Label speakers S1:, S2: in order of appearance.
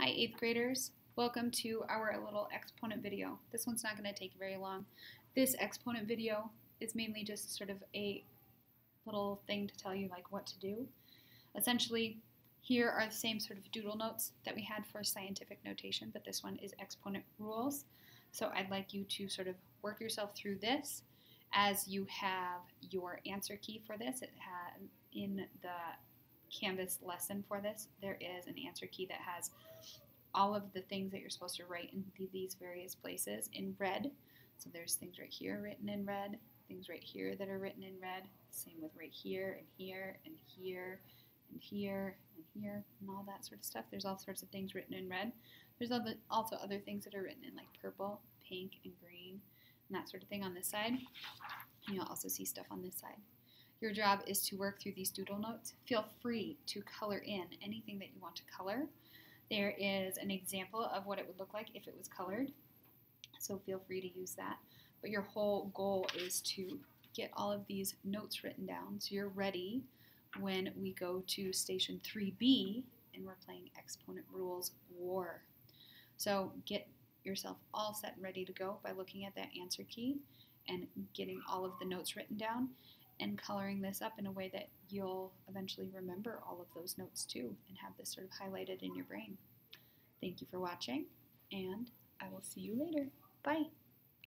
S1: Hi, eighth graders. Welcome to our little exponent video. This one's not going to take very long. This exponent video is mainly just sort of a little thing to tell you like what to do. Essentially, here are the same sort of doodle notes that we had for scientific notation, but this one is exponent rules. So I'd like you to sort of work yourself through this as you have your answer key for this. It has in the Canvas lesson for this, there is an answer key that has all of the things that you're supposed to write in these various places in red. So there's things right here written in red, things right here that are written in red, same with right here and here and here and here and here and all that sort of stuff. There's all sorts of things written in red. There's also other things that are written in like purple, pink, and green, and that sort of thing on this side. And you'll also see stuff on this side. Your job is to work through these doodle notes. Feel free to color in anything that you want to color. There is an example of what it would look like if it was colored, so feel free to use that. But your whole goal is to get all of these notes written down so you're ready when we go to station 3B and we're playing Exponent Rules War. So get yourself all set and ready to go by looking at that answer key and getting all of the notes written down and coloring this up in a way that you'll eventually remember all of those notes too and have this sort of highlighted in your brain. Thank you for watching, and I will see you later. Bye.